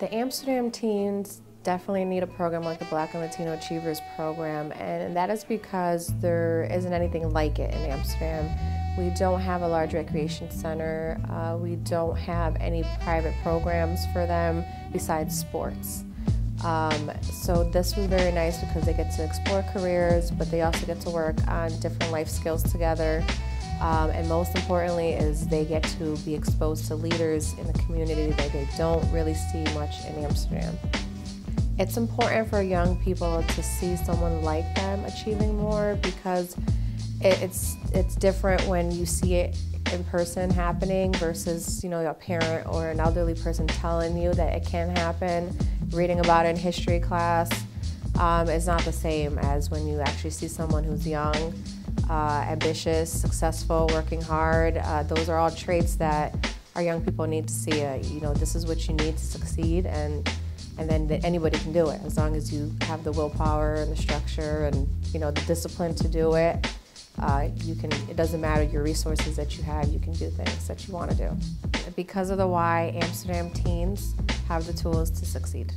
The Amsterdam teens definitely need a program like the Black and Latino Achievers Program, and that is because there isn't anything like it in Amsterdam. We don't have a large recreation center. Uh, we don't have any private programs for them besides sports. Um, so this was very nice because they get to explore careers, but they also get to work on different life skills together. Um, and most importantly is they get to be exposed to leaders in the community that they don't really see much in Amsterdam. It's important for young people to see someone like them achieving more because it's it's different when you see it in person happening versus you know a parent or an elderly person telling you that it can happen. Reading about it in history class um, is not the same as when you actually see someone who's young uh, ambitious, successful, working hard. Uh, those are all traits that our young people need to see. Uh, you know, this is what you need to succeed, and and then the, anybody can do it as long as you have the willpower and the structure and you know the discipline to do it. Uh, you can. It doesn't matter your resources that you have. You can do things that you want to do. Because of the Y, Amsterdam teens have the tools to succeed.